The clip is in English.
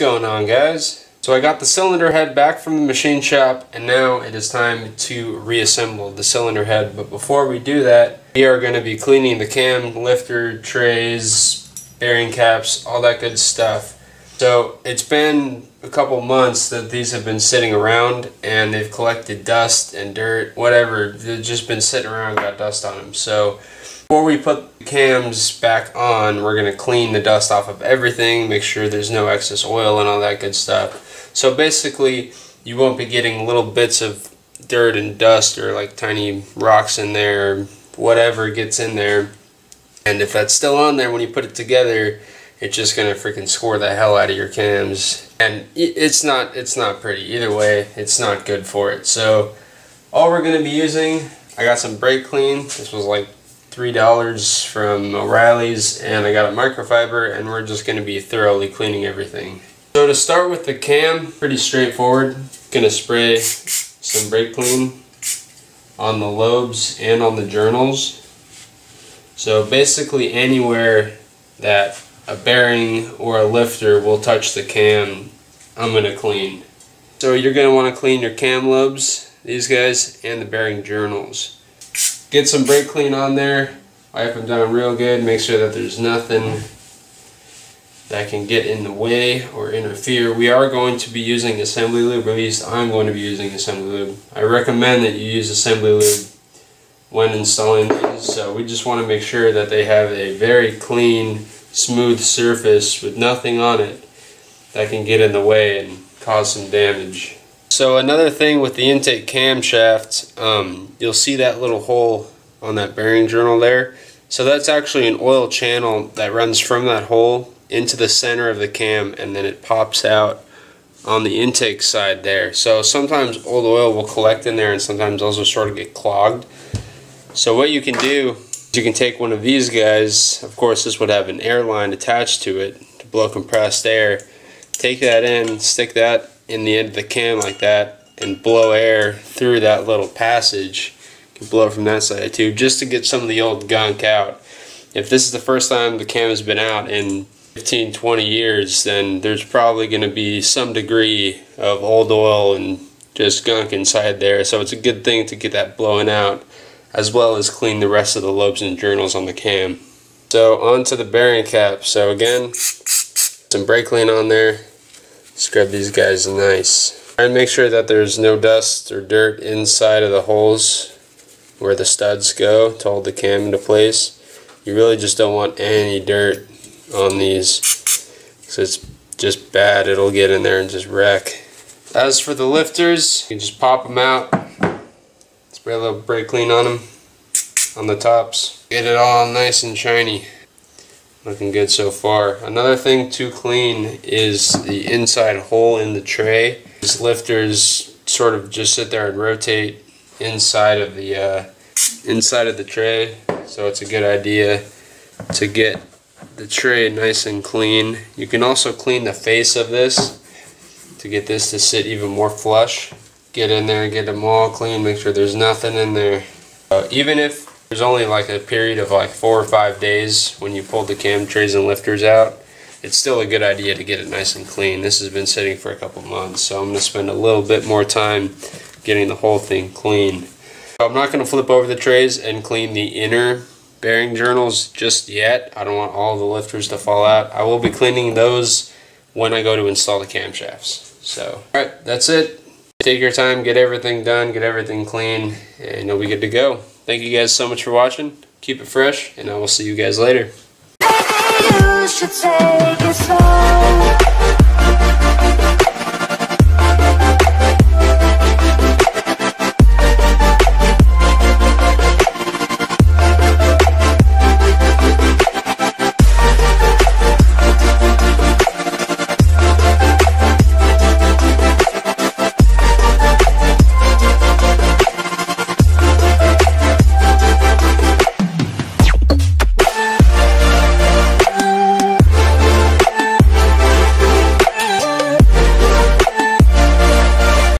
going on guys? So I got the cylinder head back from the machine shop and now it is time to reassemble the cylinder head but before we do that we are going to be cleaning the cam, lifter, trays, bearing caps, all that good stuff. So it's been a couple months that these have been sitting around and they've collected dust and dirt, whatever, they've just been sitting around got dust on them. So before we put the cams back on, we're going to clean the dust off of everything, make sure there's no excess oil and all that good stuff. So basically, you won't be getting little bits of dirt and dust or like tiny rocks in there, whatever gets in there. And if that's still on there when you put it together, it's just gonna freaking score the hell out of your cams. And it's not it's not pretty. Either way, it's not good for it. So all we're gonna be using, I got some brake clean. This was like $3 from O'Reilly's and I got a microfiber and we're just going to be thoroughly cleaning everything. So to start with the cam, pretty straightforward. Gonna spray some brake clean on the lobes and on the journals. So basically anywhere that a bearing or a lifter will touch the cam, I'm going to clean. So you're going to want to clean your cam lobes, these guys, and the bearing journals. Get some brake clean on there. Wipe them down real good. Make sure that there's nothing that can get in the way or interfere. We are going to be using assembly lube, at least I'm going to be using assembly lube. I recommend that you use assembly lube when installing these, so we just want to make sure that they have a very clean, smooth surface with nothing on it that can get in the way and cause some damage. So another thing with the intake camshaft, um, you'll see that little hole on that bearing journal there. So that's actually an oil channel that runs from that hole into the center of the cam and then it pops out on the intake side there. So sometimes old oil will collect in there and sometimes also sort of get clogged. So what you can do is you can take one of these guys, of course this would have an air line attached to it to blow compressed air. Take that in, stick that in the end of the cam like that and blow air through that little passage. You can blow from that side too, just to get some of the old gunk out. If this is the first time the cam has been out in 15, 20 years, then there's probably going to be some degree of old oil and just gunk inside there. So it's a good thing to get that blowing out as well as clean the rest of the lobes and journals on the cam. So on to the bearing cap. So again, some brake clean on there, scrub these guys nice. And make sure that there's no dust or dirt inside of the holes where the studs go to hold the cam into place. You really just don't want any dirt on these because it's just bad. It'll get in there and just wreck. As for the lifters, you can just pop them out, spray a little brake clean on them, on the tops. Get it all nice and shiny. Looking good so far. Another thing to clean is the inside hole in the tray. These lifters sort of just sit there and rotate inside of the uh, inside of the tray. So it's a good idea to get the tray nice and clean. You can also clean the face of this to get this to sit even more flush. Get in there, and get them all clean, make sure there's nothing in there. Uh, even if there's only like a period of like four or five days when you pull the cam trays and lifters out. It's still a good idea to get it nice and clean. This has been sitting for a couple months, so I'm going to spend a little bit more time getting the whole thing clean. I'm not going to flip over the trays and clean the inner bearing journals just yet. I don't want all the lifters to fall out. I will be cleaning those when I go to install the camshafts. So, alright, that's it. Take your time, get everything done, get everything clean, and you'll be good to go. Thank you guys so much for watching. Keep it fresh, and I will see you guys later.